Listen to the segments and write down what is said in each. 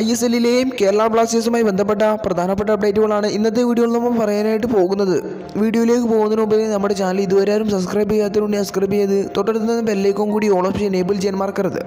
I S എല്ലിലെയും കേരള ബ്ലാസ്റ്റേഴ്സുമായി ബന്ധപ്പെട്ട പ്രധാനപ്പെട്ട അപ്ഡേറ്റുകളാണ് ഇന്നത്തെ വീഡിയോയിൽ നമ്മൾ പറയാനായിട്ട് പോകുന്നത്. വീഡിയോയിലേക്ക് പോകുന്നതിന് മുമ്പ് നമ്മുടെ ചാനൽ ഇതുവരെ ആരും സബ്സ്ക്രൈബ് ചെയ്യാത്തതുകൊണ്ട് സബ്സ്ക്രൈബ് ചെയ്ത് തൊട്ടടുത്ത് ബെല്ലേക്കും കൂടി ഓൾ ഓപ്ഷൻ എനേബിൾ ചെയ്യാൻ മറക്കരുത്.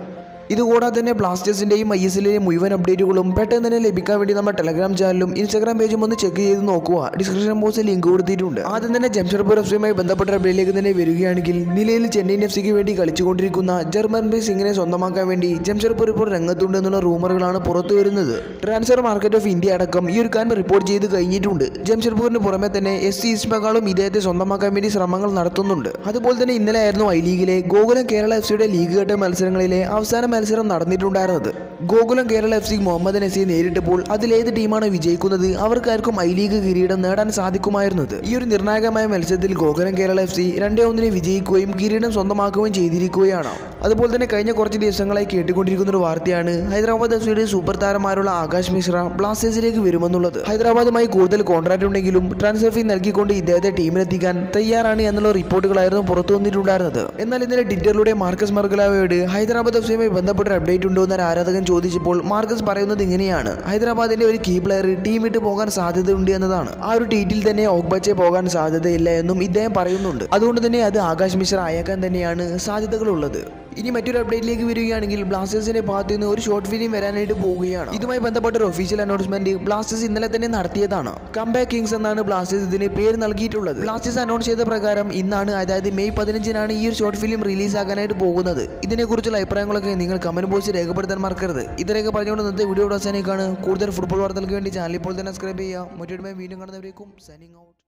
ഇതുകൂടാതെ തന്നെ ബ്ലാസ്റ്റേഴ്സിന്റെയും ഐ എസ് എല്ലിന്റെയും മുഴുവൻ അപ്ഡേറ്റുകളും പെട്ടെന്ന് തന്നെ ലഭിക്കാൻ വേണ്ടി നമ്മുടെ ടെലഗ്രാം ചാനലും ഇൻസ്റ്റാഗ്രാം പേജും ഒന്ന് ചെക്ക് ചെയ്ത് നോക്കുക. ഡിസ്ക്രിപ്ഷൻ ബോക്സിൽ ലിങ്ക് കൊടുത്തിട്ടുണ്ട്. ആദ്യം തന്നെ ജംഷർപൂർ എഫ് സിയുമായി ബന്ധപ്പെട്ട അപ്ഡേറ്റിലേക്ക് തന്നെ വരികയാണെങ്കിൽ നിലയിൽ ചെന്നൈയിൻ എഫ് സിക്ക് വേണ്ടി കളിച്ചുകൊണ്ടിരിക്കുന്ന ജർമ്മൻ സിംഗിനെ സ്വന്തമാക്കാൻ വേണ്ടി ജംഷർപൂർ ഇപ്പോൾ രംഗത്തുണ്ട് എന്നുള്ള റൂമറുകളാണ് പുറത്തു വരുന്നത്. ട്രാൻസ്ഫർ മാർക്കറ്റ് ഓഫ് ഇന്ത്യ അടക്കം ഈ ഒരു കാര്യം റിപ്പോർട്ട് ചെയ്ത് കഴിഞ്ഞിട്ടുണ്ട്. ജംഷർപൂരിന് പുറമെ തന്നെ എസ് സി ഈസ്റ്റ് ബംഗാളും ഇദ്ദേഹത്തെ സ്വന്തമാക്കാൻ വേണ്ടി ശ്രമങ്ങൾ നടത്തുന്നുണ്ട്. അതുപോലെ തന്നെ ഇന്നലെ ആയിരുന്നു ഐ ലീഗിലെ ഗോകുലം കേരള എഫ് സിയുടെ ലീഗ് ഘട്ട മത്സരങ്ങളിലെ അവസാന മത്സരം നടന്നിട്ടുണ്ടായിരുന്നത്. ഗോകുലം കേരള എഫ് സി മുഹമ്മദ് നസിയെ നേരിട്ടപ്പോൾ അതിലേത് ടീമാണ് വിജയിക്കുന്നത് അവർക്കാർക്കും ഐ ലീഗ് കിരീടം നേടാൻ സാധിക്കുമായിരുന്നത്. ഈ ഒരു നിർണായകമായ മത്സരത്തിൽ ഗോകുലം കേരള എഫ് സി രണ്ടേ ഒന്നിന് വിജയിക്കുകയും കിരീടം സ്വന്തമാക്കുകയും ചെയ്തിരിക്കുകയാണ്. അതുപോലെ തന്നെ കഴിഞ്ഞ കുറച്ച് ദിവസങ്ങളായി കേട്ടുകൊണ്ടിരിക്കുന്ന ഒരു വാർത്തയാണ് ഹൈദരാബാദ് എഫ് സിയുടെ സൂപ്പർ താരമാരുള്ള ആകാശ് മിശ്ര ബ്ലാസ്റ്റേഴ്സിലേക്ക് വരുമെന്നുള്ളത് ഹൈദരാബാദുമായി കൂടുതൽ കോൺട്രാക്ട് ഉണ്ടെങ്കിലും ട്രാൻസ്ഫർ ഫീ നൽകിക്കൊണ്ട് ഇദ്ദേഹത്തെ ടീമിലെത്തിക്കാൻ തയ്യാറാണ് എന്നുള്ള റിപ്പോർട്ടുകളായിരുന്നു പുറത്തു വന്നിട്ടുണ്ടായിരുന്നത് എന്നാൽ ഇന്നലെ ട്വിറ്ററിലൂടെ മാർക്കസ് മർഗലാവയോട് ഹൈദരാബാദ് എഫ് സിയുമായി ബന്ധപ്പെട്ട അപ്ഡേറ്റ് ഉണ്ടോ എന്നൊരു ആരാധകൻ ചോദിച്ചപ്പോൾ മാർക്കസ് പറയുന്നത് ഇങ്ങനെയാണ്. ഹൈദരാബാദിന്റെ ഒരു കീ പ്ലെയർ ടീം വിട്ട് പോകാൻ സാധ്യതയുണ്ട് എന്നതാണ്. ആ ഒരു ടീറ്റിൽ തന്നെ ഓഗ്ബച്ചെ പോകാൻ സാധ്യതയില്ല എന്നും ഇദ്ദേഹം പറയുന്നുണ്ട്. അതുകൊണ്ട് തന്നെ അത് ആകാശ് മിശ്ര അയക്കാൻ തന്നെയാണ് സാധ്യതകളുള്ളത്. ഇനി മറ്റൊരു അപ്ഡേറ്റിലേക്ക് വരികയാണെങ്കിൽ ബ്ലാസ്റ്റേഴ്സിന്റെ ഭാഗത്ത് നിന്ന് ഒരു ഷോർട്ട് ഫിലിം വരാനായിട്ട് പോവുകയാണ്. ഇതുമായി ബന്ധപ്പെട്ട ഒരു ഒഫീഷ്യൽ അനൗൺസ്മെന്റ് ബ്ലാസ്റ്റേഴ്സ് ഇന്നലെ തന്നെ നടത്തിയതാണ്. കംബാക്ക് കിങ്സ് എന്നാണ് ബ്ലാസ്റ്റേഴ്സ് ഇതിന് പേര് നൽകിയിട്ടുള്ളത്. ബ്ലാസ്റ്റേഴ്സ് അനൗൺസ് ചെയ്ത പ്രകാരം ഇന്നാണ് അതായത് മെയ് പതിനഞ്ചിനാണ് ഈ ഒരു ഷോർട്ട് ഫിലിം റിലീസ് ആകാനായിട്ട് പോകുന്നത്. ഇതിനെക്കുറിച്ചുള്ള അഭിപ്രായങ്ങളൊക്കെ നിങ്ങൾ കമന്റ് ബോക്സിൽ രേഖപ്പെടുത്താൻ മറക്കരുത്. ഇത്രയൊക്കെ പറഞ്ഞുകൊണ്ട് ഇന്നത്തെ വീഡിയോ അവസാനിക്കാണ് കൂടുതൽ ഫുട്ബോൾ വാർത്തകൾക്ക് വേണ്ടി ചാനൽ ഇപ്പോൾ തന്നെ സബ്സ്ക്രൈബ് ചെയ്യുക. മറ്റൊരു വീണ്ടും കാണുന്നവരേക്കും സൈനിങ് ഔട്ട്